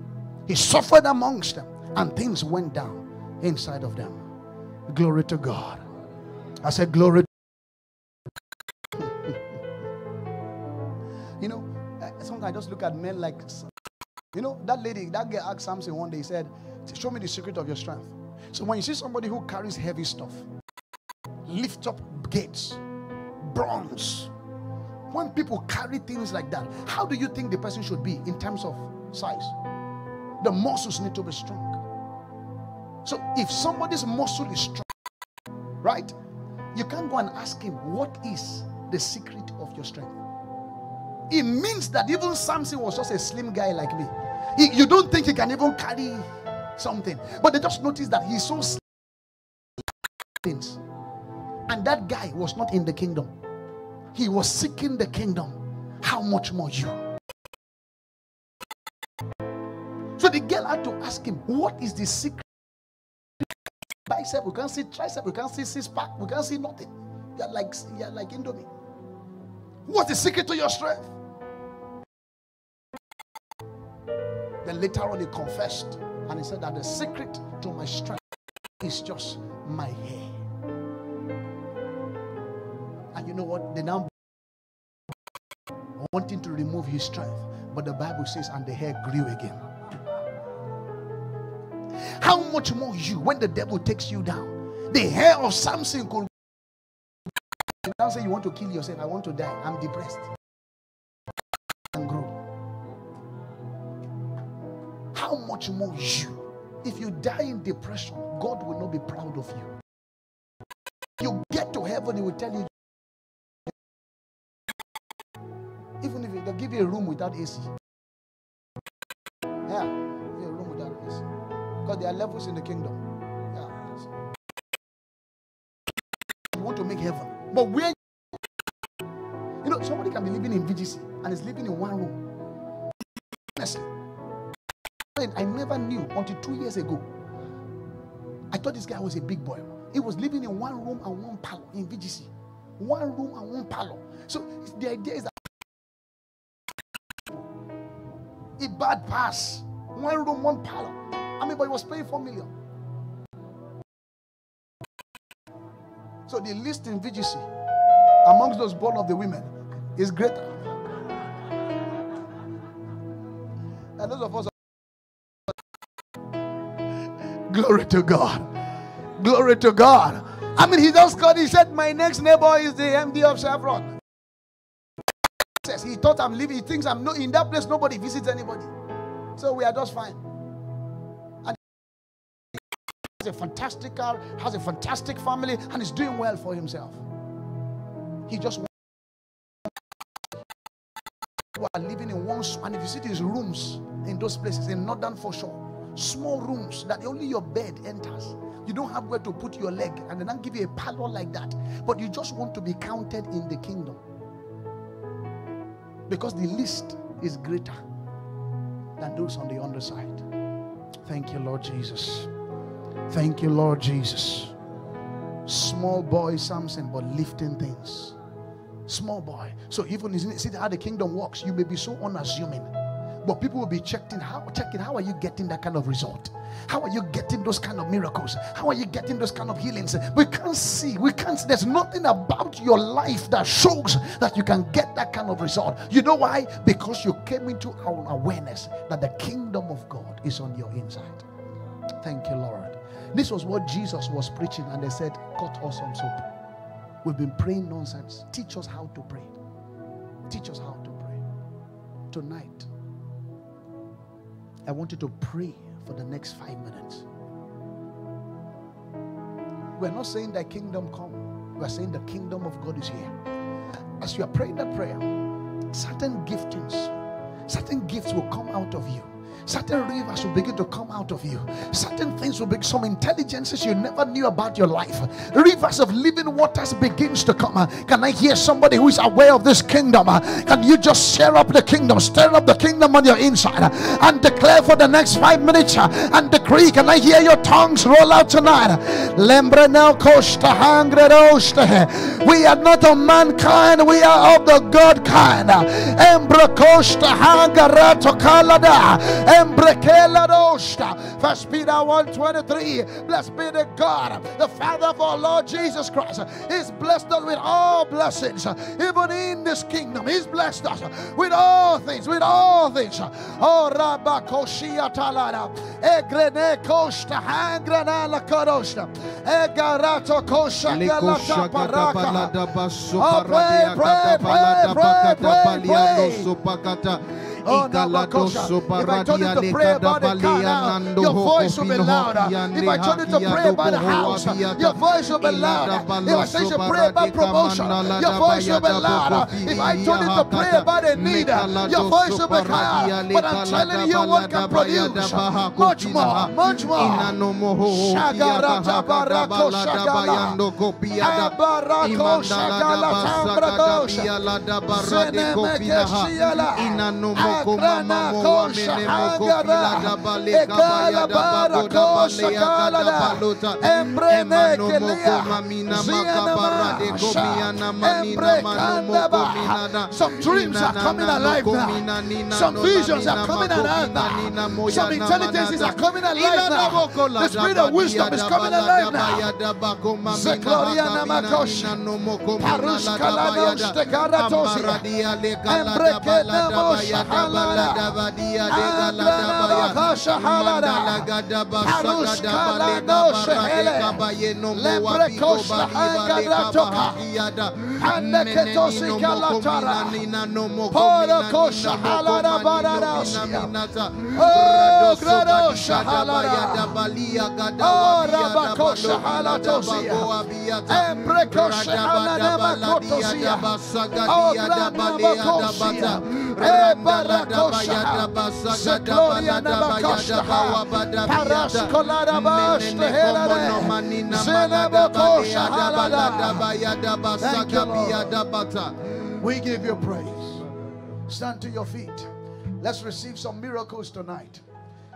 He suffered amongst them and things went down inside of them. Glory to God. I said, Glory. you know, eh, eh, sometimes I just look at men like, you know, that lady, that girl asked Samson one day, he said, Show me the secret of your strength. So when you see somebody who carries heavy stuff, lift up gates, bronze, when people carry things like that, how do you think the person should be in terms of size? The muscles need to be strong. So if somebody's muscle is strong, right, you can't go and ask him, What is the secret of your strength? It means that even Samson was just a slim guy like me. He, you don't think he can even carry something, but they just notice that he's so slim. And that guy was not in the kingdom, he was seeking the kingdom. How much more you? So the girl had to ask him, What is the secret? Bicep, we can't see tricep, we can't see six pack, we can't see nothing. You're like you're like Indomie. What's the secret to your strength? Then later on he confessed and he said that the secret to my strength is just my hair. And you know what? They now wanting to remove his strength, but the Bible says, and the hair grew again. How much more you when the devil takes you down? The hair of Samson could now say you want to kill yourself. I want to die. I'm depressed. And grow. How much more you? If you die in depression, God will not be proud of you. You get to heaven, He will tell you. Even if they give you a room without AC. Yeah, Because there are levels in the kingdom. Yeah. You want to make heaven. But where you know somebody can be living in VGC and is living in one room. I never knew until two years ago. I thought this guy was a big boy. He was living in one room and one parlor in VGC. One room and one parlor. So the idea is that a bad pass. One room, one parlor. I mean, but he was paying four million. So the list in VGC amongst those born of the women is greater. And those of us Glory to God. Glory to God. I mean, he just got, he said, My next neighbor is the MD of Chevron. He thought I'm leaving. he thinks I'm not in that place, nobody visits anybody. So we are just fine. Has a fantastic car, has a fantastic family, and is doing well for himself. He just who are living in one and if you see these rooms in those places in Northern Foreshore, small rooms that only your bed enters. You don't have where to put your leg and they don't give you a parlor like that. But you just want to be counted in the kingdom. Because the list is greater than those on the underside thank you lord jesus thank you lord jesus small boy samson but lifting things small boy so even see how the kingdom works you may be so unassuming But people will be checking how checking how are you getting that kind of result? How are you getting those kind of miracles? How are you getting those kind of healings? We can't see. We can't. There's nothing about your life that shows that you can get that kind of result. You know why? Because you came into our awareness that the kingdom of God is on your inside. Thank you, Lord. This was what Jesus was preaching, and they said, "Cut us some soap." We've been praying nonsense. Teach us how to pray. Teach us how to pray. Tonight, I want you to pray for the next five minutes. We're not saying that kingdom come. We're saying the kingdom of God is here. As you are praying that prayer, certain giftings, certain gifts will come out of you. Certain rivers will begin to come out of you. Certain things will be some intelligences you never knew about your life. Rivers of living waters begins to come. Can I hear somebody who is aware of this kingdom? Can you just stir up the kingdom, stir up the kingdom on your inside, and declare for the next five minutes and decree? Can I hear your tongues roll out tonight? We are not of mankind, we are of the God kind. First Peter 1:23. Blessed be the God, the Father of our Lord Jesus Christ. He's blessed us with all blessings, even in this kingdom. He's blessed us with all things, with all things. Oh, Rabakoshia Talada, Egrene Costa, Hangrana la Codosta, Egarato Kosha Galata Paraka. Oh, pray, pray, pray, pray, pray, pray. Oh, If I told you to pray about the car now, your voice will be louder. If I told you to pray about the house, your voice will be louder. If I say you pray about promotion, your voice will be louder. If I told you to pray about a need, your voice will be higher. But I'm telling you what can produce much more, much more. Shagarata barako shagala. Abarako shagala tambrako shagala. Zenemeke shiala. Some dreams are coming alive now. Some visions are coming alive now. Some intelligences are coming alive now. The spirit of wisdom is coming alive now. Zekloria namakosha. Parushka ladosh te karatosia. Embreke namosha Oh, barakosha Sekloria nabakosha Paraskolada bashte helade Zenebokosha halada Thank you Lord. We give you praise. Stand to your feet. Let's receive some miracles tonight.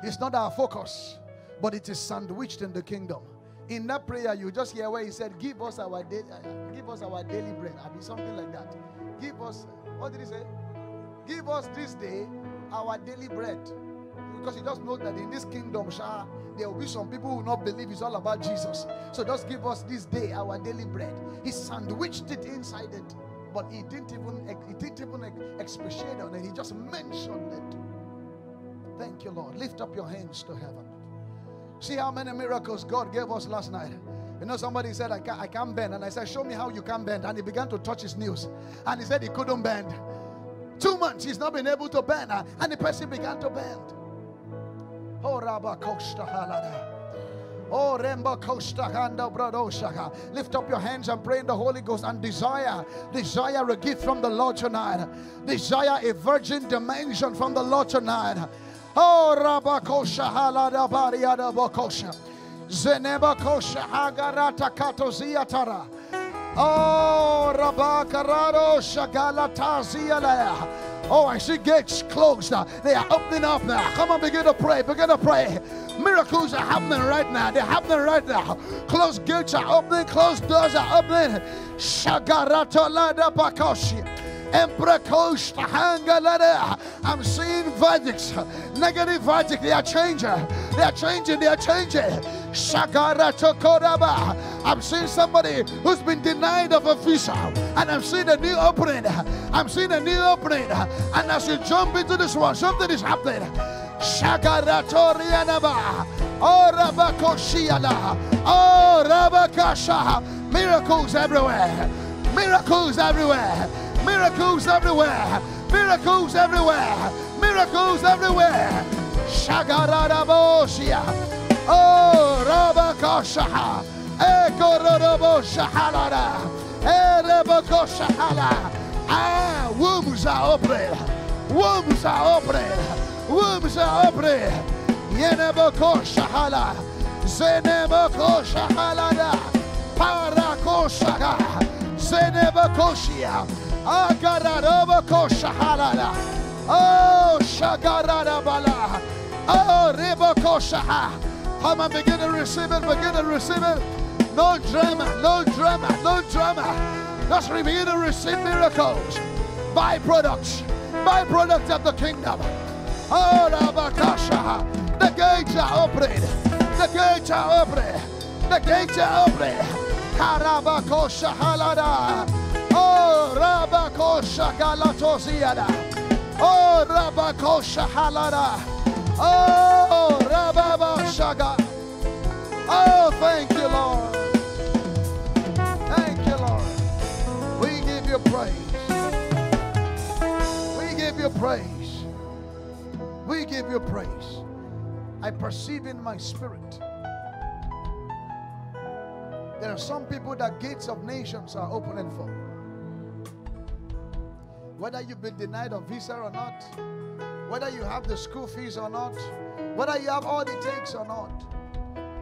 It's not our focus But it is sandwiched in the kingdom. In that prayer, you just hear where he said, "Give us our daily, give us our daily bread." I mean, something like that. Give us. What did he say? Give us this day our daily bread. Because you just know that in this kingdom, there will be some people who will not believe it's all about Jesus. So just give us this day our daily bread. He sandwiched it inside it, but he didn't even he didn't even expatiate on it. He just mentioned it. Thank you, Lord. Lift up your hands to heaven. See how many miracles God gave us last night. You know, somebody said, I can't, I can't bend. And I said, Show me how you can bend. And he began to touch his knees. And he said he couldn't bend. Two months he's not been able to bend, uh, and the person began to bend. Oh, Rabba Costa Halada. Oh, Remba Handa Bradoshaka. Lift up your hands and pray in the Holy Ghost and desire, desire a gift from the Lord tonight. Desire a virgin dimension from the Lord tonight. Oh, Rabba Kosha Halada Bariada Bokosha. Zeneba Kosha Hagarata Katoziatara. Oh, Rabakarado Shagalatazia. Oh, I see gates closed. They are opening up now. Come on, begin to pray. Begin to pray. Miracles are happening right now. They're happening right now. Closed gates are opening. Closed doors are opening. Shagarata Lada Bakoshi. Embrakosh Hangalada. I'm seeing verdicts, negative verdicts. They are changing. They are changing. They are changing. I'm seeing somebody who's been denied of a visa, and I'm seeing a new opening. I'm seeing a new opening. And as you jump into this one, something is happening. Shagaratorianaba. Oh Rabakoshiana. Oh Rabakasha. Miracles everywhere. Miracles everywhere. Miracles everywhere. Miracles everywhere. Miracles everywhere. Shagaradaboshia. Oh Rabakasha. Ekoroboshahalada. Erebokoshahala. Ah, wombs are open. Wombs are open. Wombs are open. Yenebokoshahala. Zenebokoshahalada. Parakoshaga. Zenebokoshia. Agaradobokoshahalada. Oh, Shagaradabala. Oh, Rebokoshaha. Come and begin to receive it, begin to receive it. No drama, no drama, no drama. Just begin to receive miracles. Byproducts, byproducts of the kingdom. Oh, Rabakasha. The gates are open. The gates are open. The gates are open. Karabakosha halada. Oh, Rabakosha galatosiada. Oh, Rabakosha halada. Oh, Rababashaga. Oh, thank you, Lord. Thank you, Lord. We give you praise. We give you praise. We give you praise. I perceive in my spirit. There are some people that gates of nations are opening for. Whether you've been denied a visa or not, whether you have the school fees or not, whether you have all it takes or not.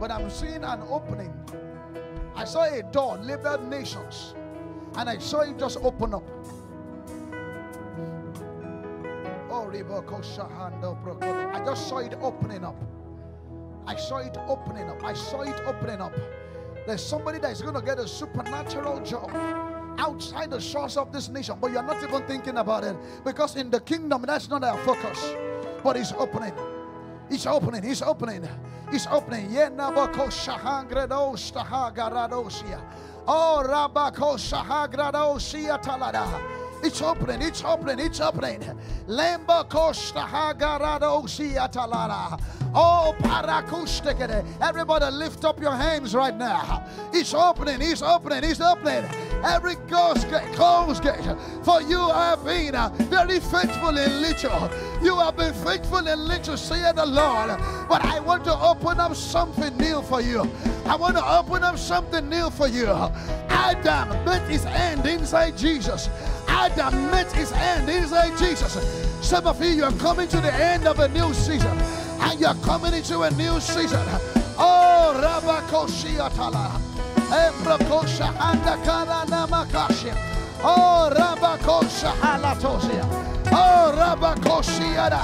But I'm seeing an opening. I saw a door labeled nations, and I saw it just open up. Oh. I just saw it opening up. I saw it opening up. I saw it opening up. There's somebody that is going to get a supernatural job outside the shores of this nation, but you're not even thinking about it because in the kingdom, that's not our focus. But it's opening. It's opening. He's opening. He's opening. Oh, rabako shahagradosia talada. It's opening, it's opening, it's opening. Lemba costa hagarado talada. Oh, parakustikere. Everybody lift up your hands right now. It's opening, it's opening, it's opening. Every ghost gate, closed gate. For you have been uh, very faithful in little. You have been faithful in little, say the Lord. But I want to open up something new for you. I want to open up something new for you. Adam met his end inside Jesus. Adam met his end inside Jesus. Some of you, you are coming to the end of a new season, and you're coming into a new season. Oh, Rabakoshiatala. Embrakosha andakara namakashia. Oh, Rabakosha halatosia. Oh, Rabakoshiada.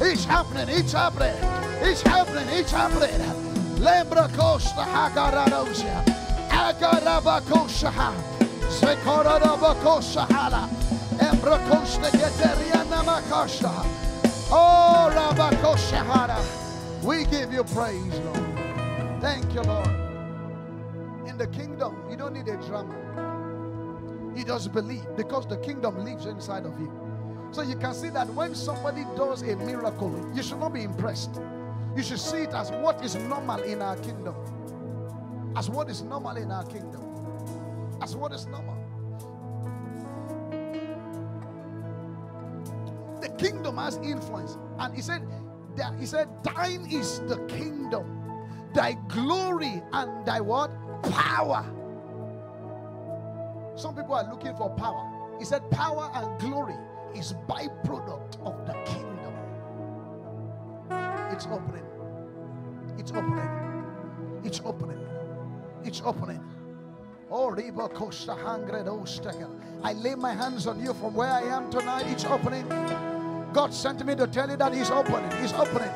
It's happening, it's happening, it's happening, it's happening. Lembrakosta hagaradosia. Agarabakosha. Oh. We give you praise, Lord. Thank you, Lord. In the kingdom, you don't need a drama. You just believe because the kingdom lives inside of you. So you can see that when somebody does a miracle, you should not be impressed. You should see it as what is normal in our kingdom. As what is normal in our kingdom. As what is normal. The kingdom has influence. And he said, that he said, Thine is the kingdom, thy glory and thy what? Power. Some people are looking for power. He said, Power and glory is byproduct of the kingdom. It's opening. It's opening. It's opening. It's opening. Oh, I lay my hands on you from where I am tonight. It's opening. God sent me to tell you that He's opening. He's opening.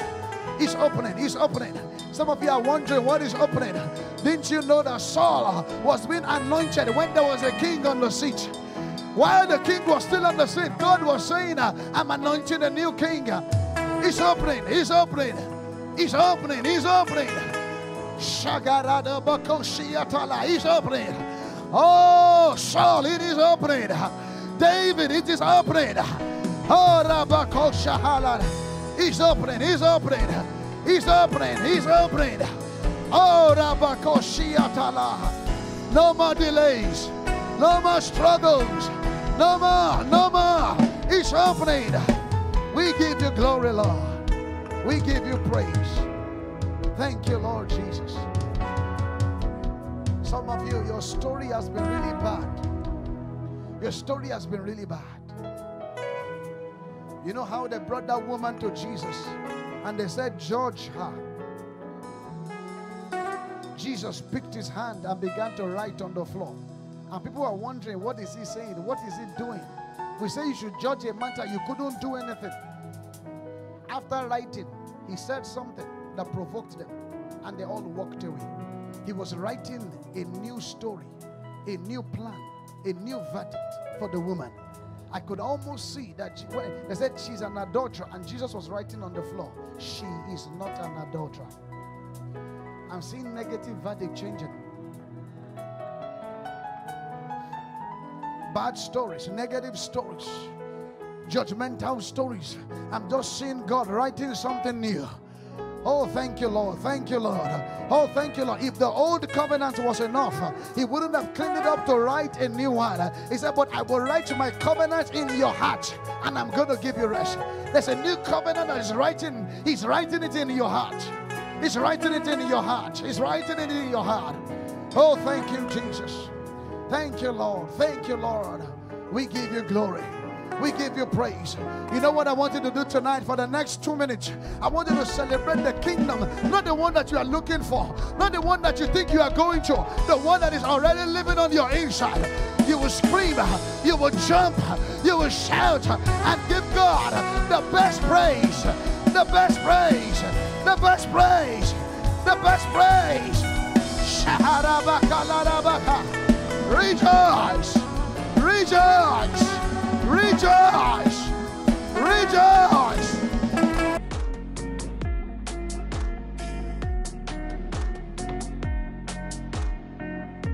He's opening. He's opening. Some of you are wondering what is opening. Didn't you know that Saul was being anointed when there was a king on the seat? While the king was still on the seat, God was saying, I'm anointing a new king. He's opening, he's opening, he's opening, he's opening. Shagarada Bakoshiatala, he's opening. Oh, Saul, it is opening. David, it is opening. Oh, Rabakoshahala, he's opening, he's opening, he's opening, he's opening. Oh, Rabakoshiatala, no more delays, no more struggles. No more, no more. It's opening. We give you glory, Lord. We give you praise. Thank you, Lord Jesus. Some of you, your story has been really bad. Your story has been really bad. You know how they brought that woman to Jesus and they said, Judge her. Jesus picked his hand and began to write on the floor. And people are wondering, what is he saying? What is he doing? We say you should judge a matter, you couldn't do anything. After writing, he said something that provoked them, and they all walked away. He was writing a new story, a new plan, a new verdict for the woman. I could almost see that she, they said she's an adulterer, and Jesus was writing on the floor, She is not an adulterer. I'm seeing negative verdict changing. bad stories, negative stories, judgmental stories. I'm just seeing God writing something new. Oh, thank you, Lord. Thank you, Lord. Oh, thank you, Lord. If the old covenant was enough, He wouldn't have cleaned it up to write a new one. He said, But I will write my covenant in your heart, and I'm going to give you rest. There's a new covenant that is writing, He's writing it in your heart. He's writing it in your heart. He's writing it in your heart. Oh, thank you, Jesus. Thank you, Lord. Thank you, Lord. We give you glory. We give you praise. You know what I want you to do tonight for the next two minutes? I want you to celebrate the kingdom, not the one that you are looking for, not the one that you think you are going to, the one that is already living on your inside. You will scream, you will jump, you will shout, and give God the best praise, the best praise, the best praise, the best praise. Rejoice! Rejoice! Rejoice! Rejoice!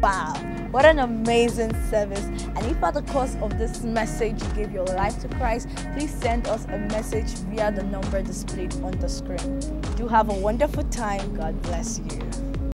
Wow, what an amazing service. And if at the course of this message you gave your life to Christ, please send us a message via the number displayed on the screen. Do have a wonderful time. God bless you.